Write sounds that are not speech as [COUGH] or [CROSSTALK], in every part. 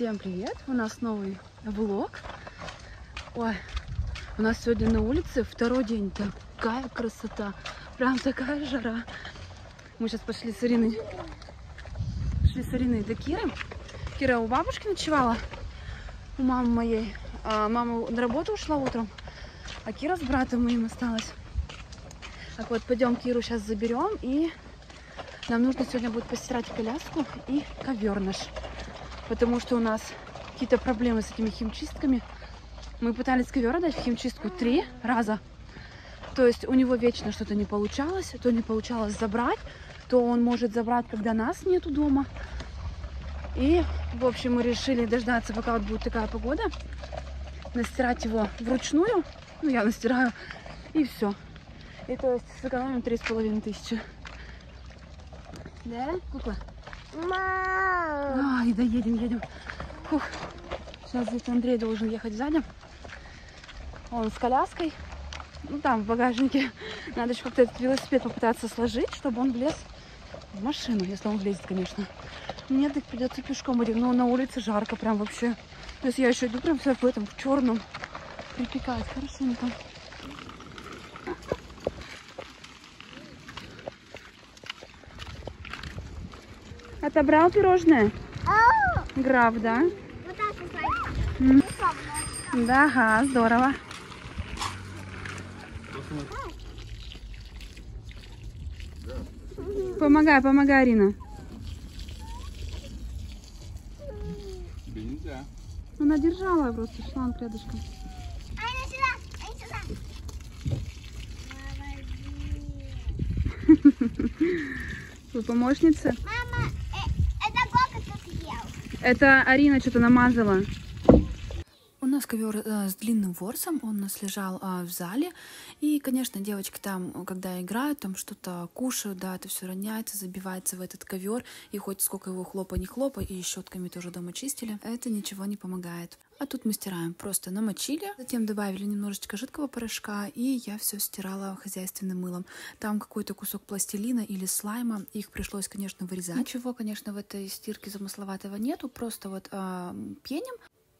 Всем привет! У нас новый влог. Ой, у нас сегодня на улице второй день. Такая красота. Прям такая жара. Мы сейчас пошли с Ириной. Пошли с Ириной до Киры. Кира у бабушки ночевала. У мамы моей. А мама на работу ушла утром. А Кира с братом моим осталась. Так вот, пойдем Киру сейчас заберем. И нам нужно сегодня будет постирать коляску и ковер наш потому что у нас какие-то проблемы с этими химчистками. Мы пытались ковер отдать в химчистку три раза. То есть у него вечно что-то не получалось, то не получалось забрать, то он может забрать, когда нас нету дома. И, в общем, мы решили дождаться, пока вот будет такая погода, настирать его вручную. Ну, я настираю, и все. И то есть сэкономим три с половиной тысячи. Да, кукла? Мам! Ай, да едем. Фух. Сейчас здесь Андрей должен ехать сзади. Он с коляской. Ну, там, в багажнике. Надо еще как-то этот велосипед попытаться сложить, чтобы он влез в машину, если он влезет, конечно. Мне так придется пешком идти. Но на улице жарко прям вообще. То есть я еще иду прям вся в этом, в черном. Припекает хорошенько. Отобрал пирожное? Граф, да? Ну, папа, Да, ага, здорово. Помогай, помогай, Арина. Тебе нельзя. Она держала просто шланг рядышком. Аня, сюда! Аня, сюда! Вы помощница? Мама, э, это Гока тут ел. Это Арина что-то намазала. Ковер э, с длинным ворсом, он у нас лежал э, в зале. И, конечно, девочки там, когда играют, там что-то кушают, да, это все роняется, забивается в этот ковер. И хоть сколько его хлопа не хлопа, и щетками тоже дома чистили, это ничего не помогает. А тут мы стираем, просто намочили, затем добавили немножечко жидкого порошка, и я все стирала хозяйственным мылом. Там какой-то кусок пластилина или слайма, их пришлось, конечно, вырезать. Ничего, конечно, в этой стирке замысловатого нету, просто вот э, пеним,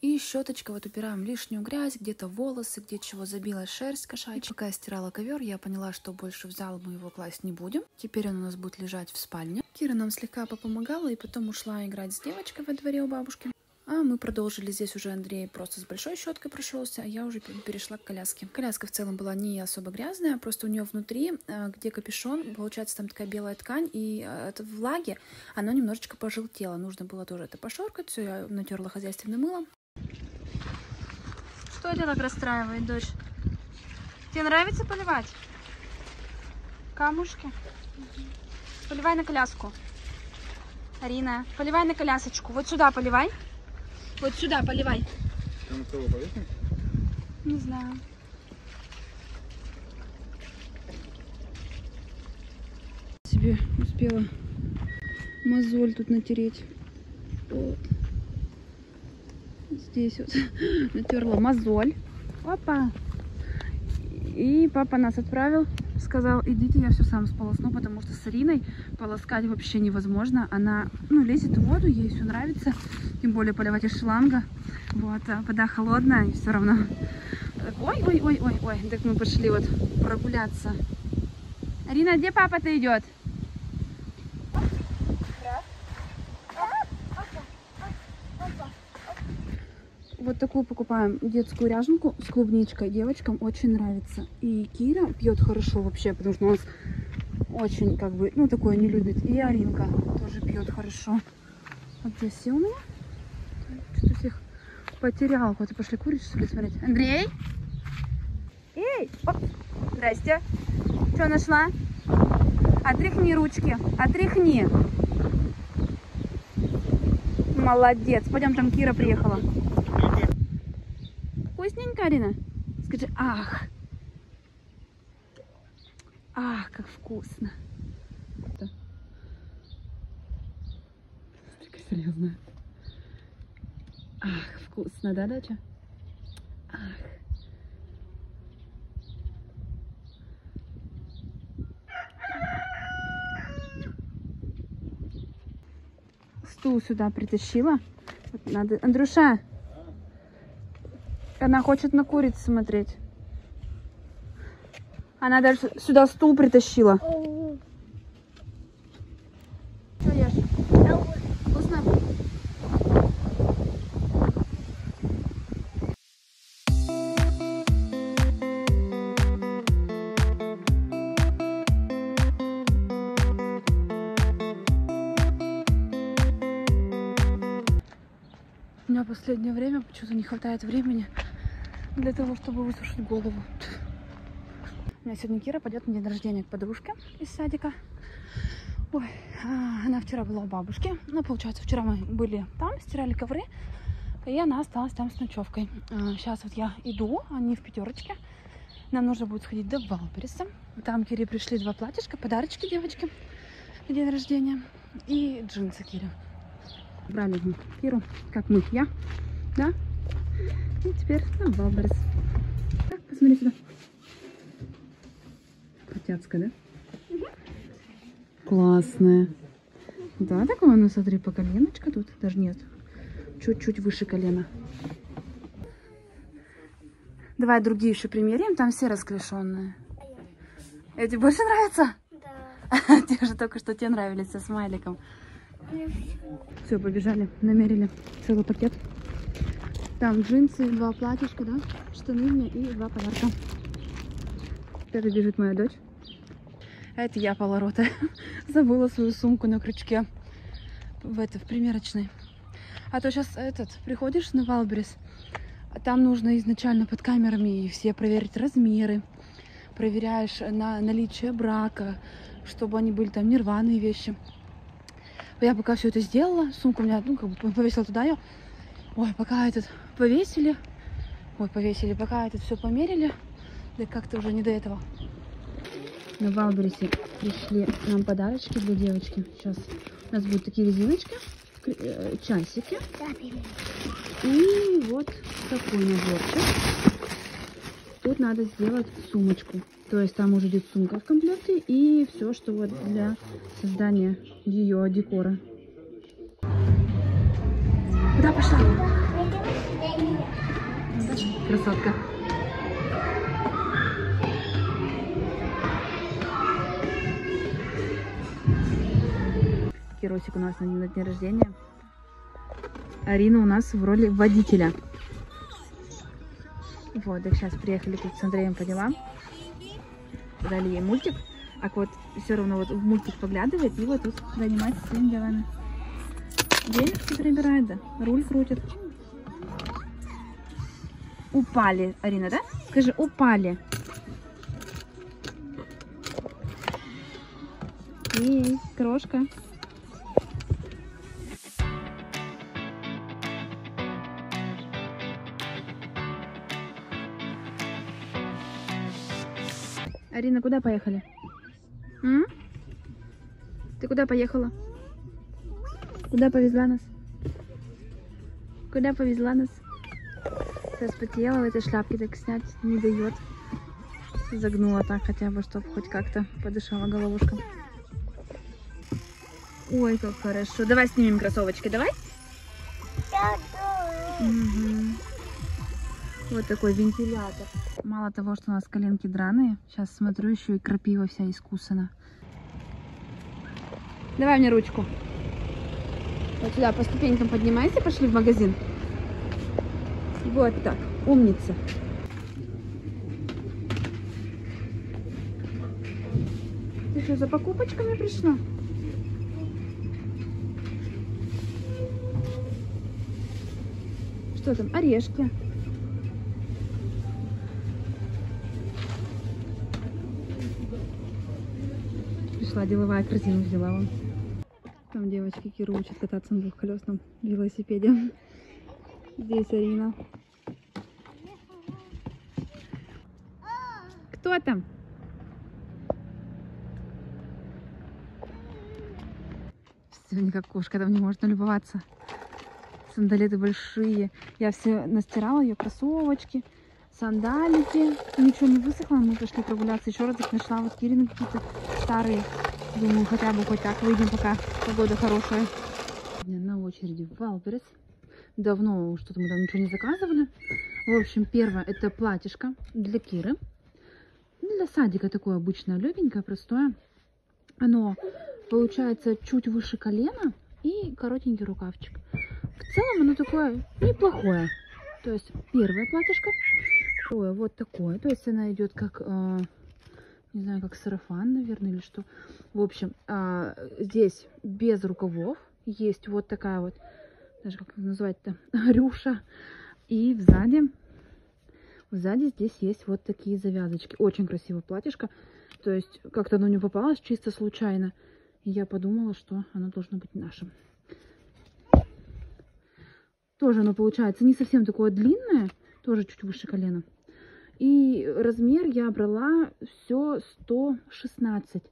и щеточкой вот убираем лишнюю грязь, где-то волосы, где чего забилась шерсть кошачья. И пока я стирала ковер, я поняла, что больше в зал мы его класть не будем. Теперь он у нас будет лежать в спальне. Кира нам слегка попомогала и потом ушла играть с девочкой во дворе у бабушки. А мы продолжили здесь уже Андрей просто с большой щеткой прошелся, а я уже пе- перешла к коляске. Коляска в целом была не особо грязная, просто у нее внутри, э, где капюшон, получается там такая белая ткань, и э, от влаги оно немножечко пожелтело. Нужно было тоже это пошоркать, все я натерла хозяйственным мылом. Так расстраивает, дочь? Тебе нравится поливать? Камушки? Поливай на коляску. Арина, поливай на колясочку. Вот сюда поливай. Вот сюда поливай. Там кого повесим? Не знаю. Себе успела мозоль тут натереть. Вот. Здесь вот [LAUGHS] натерла мозоль. Опа. И папа нас отправил, сказал, идите, я все сам сполосну, потому что с Ариной полоскать вообще невозможно. Она, ну, лезет в воду, ей все нравится, тем более поливать из шланга. Вот, а вода холодная, и все равно. Так, Ой, ой, ой, ой, ой, так мы пошли вот прогуляться. Арина, где папа-то идет? Вот такую покупаем детскую ряженку с клубничкой. Девочкам очень нравится. И Кира пьет хорошо вообще, потому что у нас очень, как бы, ну, такое не любит. И Аринка тоже пьет хорошо. А где все у меня? Что-то всех потеряла. Куда-то пошли курицу что ли, смотреть. Андрей? Эй! Оп. Здрасте. Что нашла? Отряхни ручки. Отряхни. Молодец. Пойдем, там Кира приехала. Вкусненько, Арина? Скажи, ах. Ах, как вкусно. Это. Такая серьезная. Ах, вкусно, да, доча? Ах. стул сюда притащила. Вот Надо... Андрюша! Она хочет на куриц смотреть. Она даже сюда стул притащила. У меня в последнее время почему-то не хватает времени для того, чтобы высушить голову. У меня сегодня Кира пойдет на день рождения к подружке из садика. Ой, а, она вчера была у бабушки. Ну, получается, вчера мы были там, стирали ковры, и она осталась там с ночевкой. Сейчас вот я иду, они в пятерочке. Нам нужно будет сходить до Валбериса. Там Кире пришли два платьишка, подарочки девочки на день рождения. И джинсы Кире. Брали Киру, как мы, я, да? И теперь на Валберис. Так, посмотри сюда. Котятская, да? Классная. Да, такое, ну смотри, по коленочка тут. Даже нет. Чуть-чуть выше колена. Давай другие еще примерим. Там все расклешенные. Эти больше нравятся? Да. [LAUGHS] Те же только что тебе нравились со смайликом. Все, побежали. Намерили целый пакет. Там джинсы, два платьишка, да? Штаны мне и два подарка. Это бежит моя дочь. А это я полорота. [LAUGHS] Забыла свою сумку на крючке. В это, в примерочной. А то сейчас этот, приходишь на Валберис, а там нужно изначально под камерами все проверить размеры. Проверяешь на наличие брака, чтобы они были там нерваные вещи. Я пока все это сделала, сумку у меня, ну, как бы повесила туда ее. Ой, пока этот повесили, ой, повесили, пока этот все померили, да как-то уже не до этого. На Валберисе пришли нам подарочки для девочки. Сейчас у нас будут такие резиночки, э, часики и вот такой наборчик. Тут надо сделать сумочку. То есть там уже идет сумка в комплекте и все, что вот для создания ее декора. Куда пошла? Красотка. Киросик у нас на день рождения. Арина у нас в роли водителя. Вот, так сейчас приехали тут с Андреем по делам. Дали ей мультик. А вот все равно вот в мультик поглядывает и вот тут занимается своими делами. Денежки прибирает, да? Руль крутит. Упали, Арина, да? Скажи, упали. Ей, крошка. Арина, куда поехали? М? Ты куда поехала? Куда повезла нас? Куда повезла нас? Сейчас потела в этой шляпке, так снять не дает. Загнула так хотя бы, чтобы хоть как-то подышала головушка. Ой, как хорошо. Давай снимем кроссовочки, давай? Мгм. Вот такой вентилятор. Мало того, что у нас коленки драные, сейчас смотрю, еще и крапива вся искусана. Давай мне ручку. Вот сюда по ступенькам поднимайся, пошли в магазин. Вот так, умница. Ты что, за покупочками пришла? Что там? Орешки. Пришла деловая корзину взяла вам. Там девочки Киру учат кататься на двухколесном велосипеде. Здесь Арина. Кто там? Сегодня как кошка, там не можно любоваться. Сандалеты большие. Я все настирала ее кроссовочки, сандалики. Ничего не высохло, мы пошли прогуляться. Еще раз их нашла вот Кирины какие-то старые. Думаю, хотя бы хоть так выйдем, пока погода хорошая. На очереди Wildberries. давно что-то мы там ничего не заказывали. В общем, первое это платьишко для Киры. Для садика такое обычное, легенькое, простое. Оно получается чуть выше колена и коротенький рукавчик. В целом оно такое неплохое. То есть первое платьишко. Второе вот такое. То есть она идет как, э, не знаю, как сарафан, наверное, или что. В общем, э, здесь без рукавов. Есть вот такая вот, даже как назвать-то, [LAUGHS] рюша. И сзади, сзади здесь есть вот такие завязочки. Очень красивое платьишко. То есть как-то оно не попалось чисто случайно. И я подумала, что оно должно быть нашим. Тоже оно получается не совсем такое длинное, тоже чуть выше колена. И размер я брала все 116.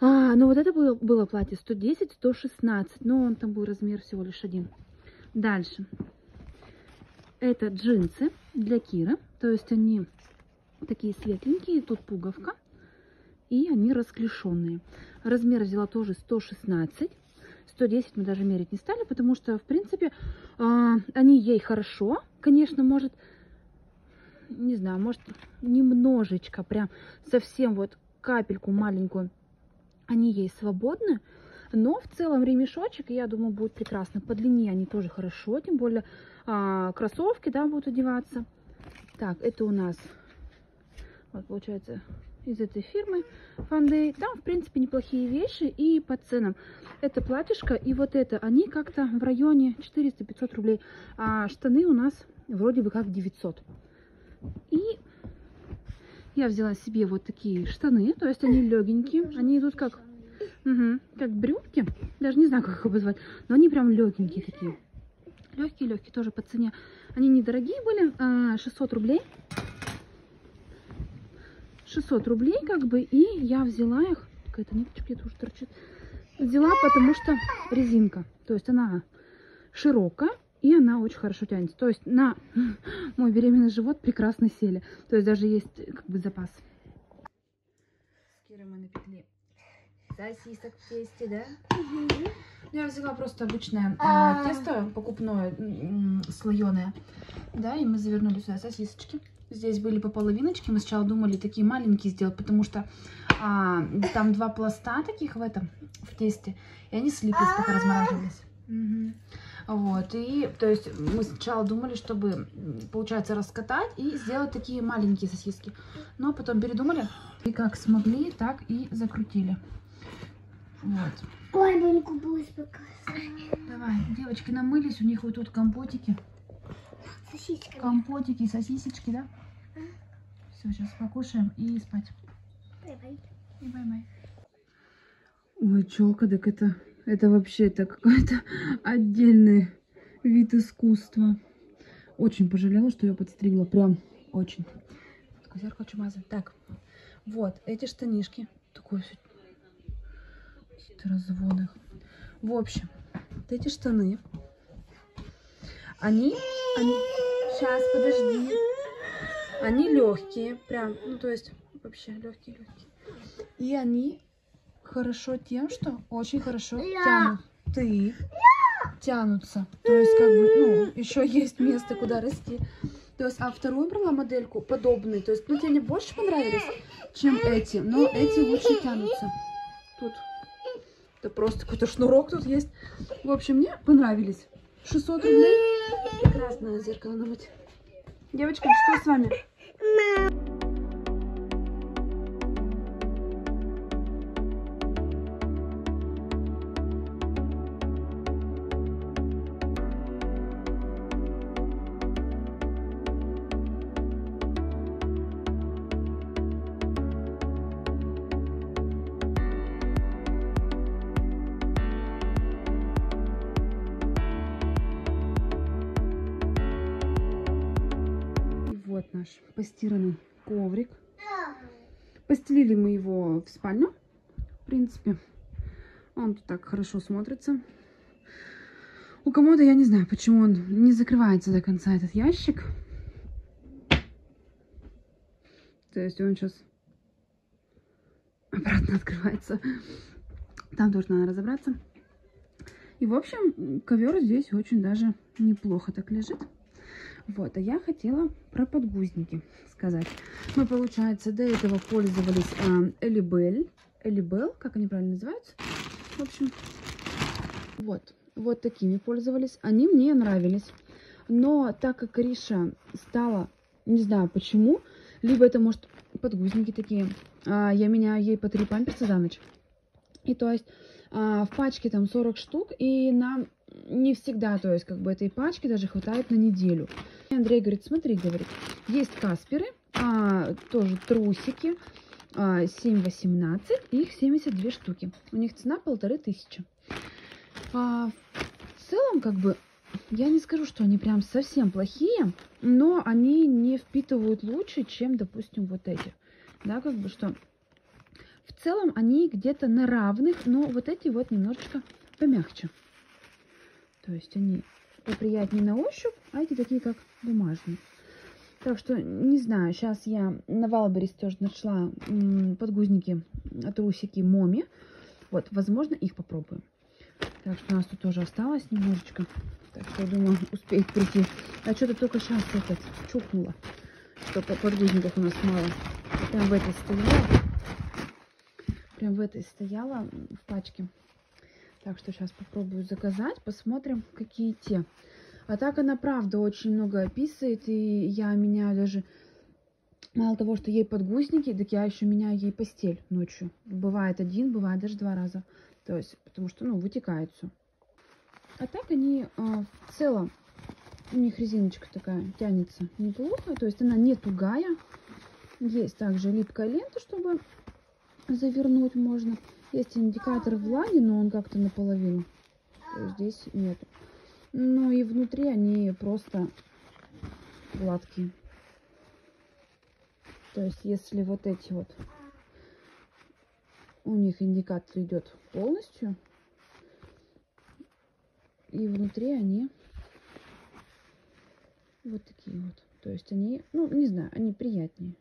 А, ну вот это было, было платье 110, 116, но он там был размер всего лишь один. Дальше. Это джинсы для Киры, то есть они такие светленькие, тут пуговка, и они расклешенные. Размер взяла тоже 116. 110 мы даже мерить не стали, потому что, в принципе, э, они ей хорошо. Конечно, может, не знаю, может, немножечко, прям совсем вот капельку маленькую, они ей свободны. Но в целом ремешочек, я думаю, будет прекрасно. По длине они тоже хорошо, тем более а, кроссовки, да, будут одеваться. Так, это у нас, вот получается, из этой фирмы Фандей. Там, в принципе, неплохие вещи и по ценам. Это платьишко и вот это, они как-то в районе 400-500 рублей. А штаны у нас вроде бы как 900. И я взяла себе вот такие штаны, то есть они легенькие, они идут как, угу, как брюки, даже не знаю, как их обозвать, но они прям легенькие такие. Легкие-легкие, тоже по цене. Они недорогие были, 600 а, рублей. 600 рублей, как бы, и я взяла их. Какая-то ниточка где-то уже торчит. Взяла, потому что резинка. То есть она широкая, и она очень хорошо тянется. То есть на [LAUGHS] мой беременный живот прекрасно сели. То есть даже есть как бы запас. С Кирой мы напекли сосисок в тесте, да? Угу. Я взяла просто обычное а, тесто покупное, слоеное. Да, и мы завернули сюда сосисочки. Здесь были по половиночке. Мы сначала думали такие маленькие сделать, потому что а, там два пласта таких в этом, в тесте. И они слиплись, пока размораживались. Угу. Вот, и, то есть, мы сначала думали, чтобы, получается, раскатать и сделать такие маленькие сосиски. Но потом передумали. И как смогли, так и закрутили. Вот. Ой, будешь показывать. Давай, девочки намылись, у них вот тут компотики. Сосиски. Компотики, сосисечки, да? А? Все, сейчас покушаем и спать. Бай-бай. И бай-бай. Ой, челка, так это, это вообще это какой-то [LAUGHS] отдельный вид искусства. Очень пожалела, что я подстригла. Прям очень. Зеркало чумазое. Так, вот, эти штанишки. Такой все какие-то разводы. В общем, вот эти штаны. Они, они... Сейчас, подожди. Они легкие, прям, ну то есть вообще легкие-легкие. И они хорошо тем, что очень хорошо тянут. Ты тянутся. То есть как бы, ну, еще есть место, куда расти. То есть, а вторую брала модельку подобную. То есть, ну, тебе больше понравились, чем эти. Но эти лучше тянутся. Тут это просто какой-то шнурок тут есть. В общем, мне понравились. 600 рублей. Прекрасное зеркало намыть. Девочка, что с вами? Наш постиранный коврик. Постелили мы его в спальню, в принципе. Он тут так хорошо смотрится. У комода я не знаю, почему он не закрывается до конца, этот ящик. То есть он сейчас обратно открывается. Там тоже надо разобраться. И, в общем, ковер здесь очень даже неплохо так лежит. Вот, а я хотела про подгузники сказать. Мы, получается, до этого пользовались э, Элибель. Элибел, как они правильно называются? В общем, вот, вот такими пользовались. Они мне нравились. Но так как Риша стала, не знаю почему, либо это, может, подгузники такие, а, я меняю ей по три памперса за ночь. И то есть а, в пачке там 40 штук, и нам не всегда, то есть как бы этой пачки даже хватает на неделю. И Андрей говорит, смотри, говорит, есть касперы, а, тоже трусики, а, 7,18, их 72 штуки. У них цена полторы тысячи. А, в целом, как бы, я не скажу, что они прям совсем плохие, но они не впитывают лучше, чем, допустим, вот эти. Да, как бы, что в целом они где-то на равных, но вот эти вот немножечко помягче. То есть они поприятнее на ощупь, а эти такие как бумажные. Так что, не знаю, сейчас я на Валберис тоже нашла подгузники, трусики Моми. Вот, возможно, их попробуем. Так что у нас тут тоже осталось немножечко. Так что, я думаю, успеет прийти. А что-то только сейчас этот чухнуло. Что подгузников у нас мало. Прям в этой стояла. Прям в этой стояла в пачке. Так что сейчас попробую заказать. Посмотрим, какие те. А так она, правда, очень много описывает. И я меняю даже... Мало того, что ей подгузники, так я еще меняю ей постель ночью. Бывает один, бывает даже два раза. То есть, потому что, ну, вытекает все. А так они а, в целом, у них резиночка такая тянется неплохо. То есть она не тугая. Есть также липкая лента, чтобы завернуть можно. Есть индикатор влаги, но он как-то наполовину. Здесь нет. Ну и внутри они просто гладкие. То есть если вот эти вот у них индикатор идет полностью. И внутри они вот такие вот. То есть они, ну, не знаю, они приятнее.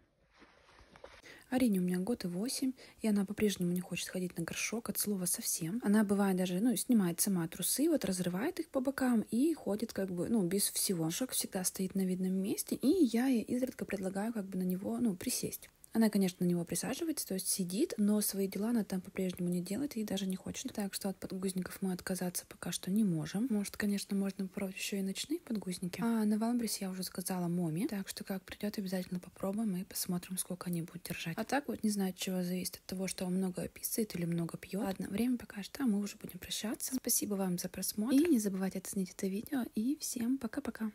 Арине у меня год и восемь, и она по-прежнему не хочет ходить на горшок от слова совсем. Она бывает даже, ну, снимает сама трусы, вот разрывает их по бокам и ходит как бы, ну, без всего. Горшок всегда стоит на видном месте, и я ей изредка предлагаю как бы на него, ну, присесть. Она, конечно, на него присаживается, то есть сидит, но свои дела она там по-прежнему не делает и даже не хочет. Так что от подгузников мы отказаться пока что не можем. Может, конечно, можно попробовать еще и ночные подгузники. А на Валбрис я уже сказала Моми, так что как придет, обязательно попробуем и посмотрим, сколько они будут держать. А так вот не знаю, от чего зависит, от того, что он много писает или много пьет. Ладно, время покажет, а мы уже будем прощаться. Спасибо вам за просмотр. И не забывайте оценить это видео. И всем пока-пока.